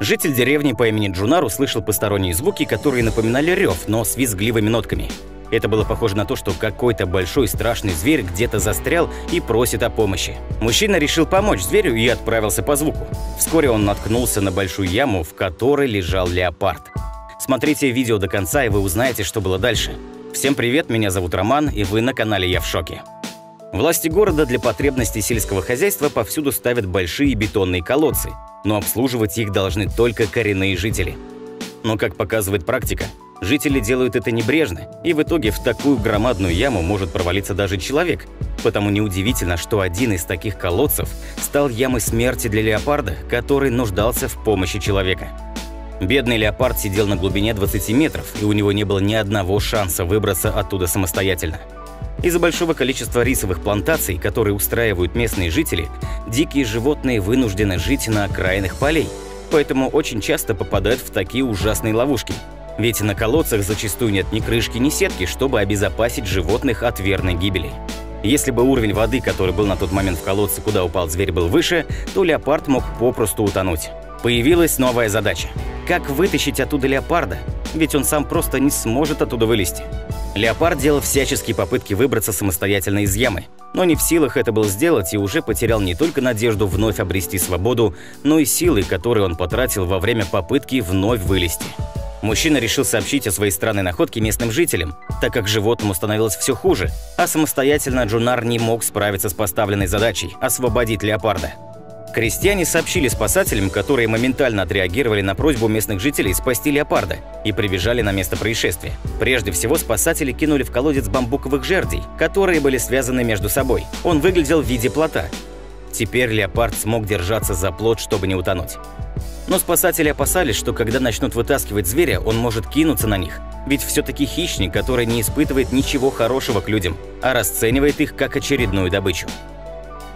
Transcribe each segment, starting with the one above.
Житель деревни по имени Джунар услышал посторонние звуки, которые напоминали рев, но с визгливыми нотками. Это было похоже на то, что какой-то большой страшный зверь где-то застрял и просит о помощи. Мужчина решил помочь зверю и отправился по звуку. Вскоре он наткнулся на большую яму, в которой лежал леопард. Смотрите видео до конца, и вы узнаете, что было дальше. Всем привет, меня зовут Роман, и вы на канале Я в шоке. Власти города для потребностей сельского хозяйства повсюду ставят большие бетонные колодцы, но обслуживать их должны только коренные жители. Но, как показывает практика, жители делают это небрежно, и в итоге в такую громадную яму может провалиться даже человек. Потому неудивительно, что один из таких колодцев стал ямой смерти для леопарда, который нуждался в помощи человека. Бедный леопард сидел на глубине 20 метров, и у него не было ни одного шанса выбраться оттуда самостоятельно. Из-за большого количества рисовых плантаций, которые устраивают местные жители, дикие животные вынуждены жить на окраинах полей, поэтому очень часто попадают в такие ужасные ловушки. Ведь на колодцах зачастую нет ни крышки, ни сетки, чтобы обезопасить животных от верной гибели. Если бы уровень воды, который был на тот момент в колодце, куда упал зверь, был выше, то леопард мог попросту утонуть. Появилась новая задача. Как вытащить оттуда леопарда? Ведь он сам просто не сможет оттуда вылезти. Леопард делал всяческие попытки выбраться самостоятельно из ямы, но не в силах это был сделать и уже потерял не только надежду вновь обрести свободу, но и силы, которые он потратил во время попытки вновь вылезти. Мужчина решил сообщить о своей странной находке местным жителям, так как животному становилось все хуже, а самостоятельно Джунар не мог справиться с поставленной задачей – освободить леопарда. Крестьяне сообщили спасателям, которые моментально отреагировали на просьбу местных жителей спасти леопарда и прибежали на место происшествия. Прежде всего, спасатели кинули в колодец бамбуковых жердей, которые были связаны между собой. Он выглядел в виде плота. Теперь леопард смог держаться за плот, чтобы не утонуть. Но спасатели опасались, что когда начнут вытаскивать зверя, он может кинуться на них. Ведь все-таки хищник, который не испытывает ничего хорошего к людям, а расценивает их как очередную добычу.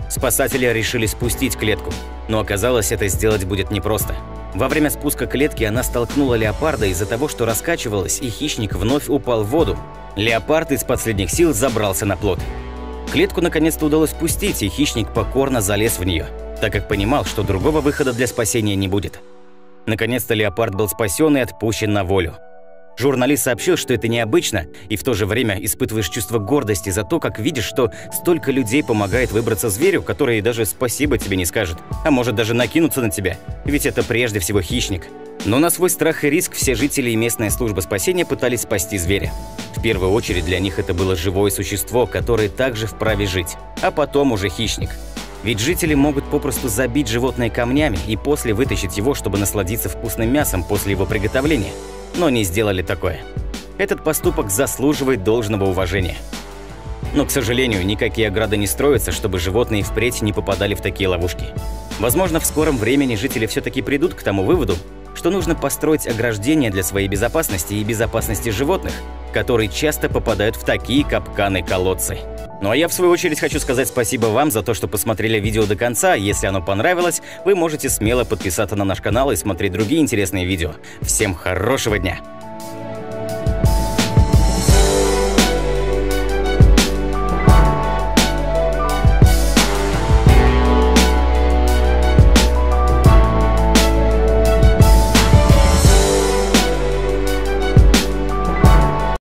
Спасатели решили спустить клетку, но оказалось, это сделать будет непросто. Во время спуска клетки она столкнула леопарда из-за того, что раскачивалась, и хищник вновь упал в воду. Леопард из последних сил забрался на плот. Клетку наконец-то удалось спустить, и хищник покорно залез в нее, так как понимал, что другого выхода для спасения не будет. Наконец-то леопард был спасен и отпущен на волю. Журналист сообщил, что это необычно, и в то же время испытываешь чувство гордости за то, как видишь, что столько людей помогает выбраться зверю, который даже спасибо тебе не скажет, а может даже накинуться на тебя, ведь это прежде всего хищник. Но на свой страх и риск все жители и местная служба спасения пытались спасти зверя. В первую очередь для них это было живое существо, которое также вправе жить, а потом уже хищник. Ведь жители могут попросту забить животное камнями и после вытащить его, чтобы насладиться вкусным мясом после его приготовления но не сделали такое. Этот поступок заслуживает должного уважения. Но, к сожалению, никакие ограды не строятся, чтобы животные впредь не попадали в такие ловушки. Возможно, в скором времени жители все-таки придут к тому выводу, что нужно построить ограждение для своей безопасности и безопасности животных, которые часто попадают в такие капканы-колодцы. Ну а я в свою очередь хочу сказать спасибо вам за то, что посмотрели видео до конца. Если оно понравилось, вы можете смело подписаться на наш канал и смотреть другие интересные видео. Всем хорошего дня!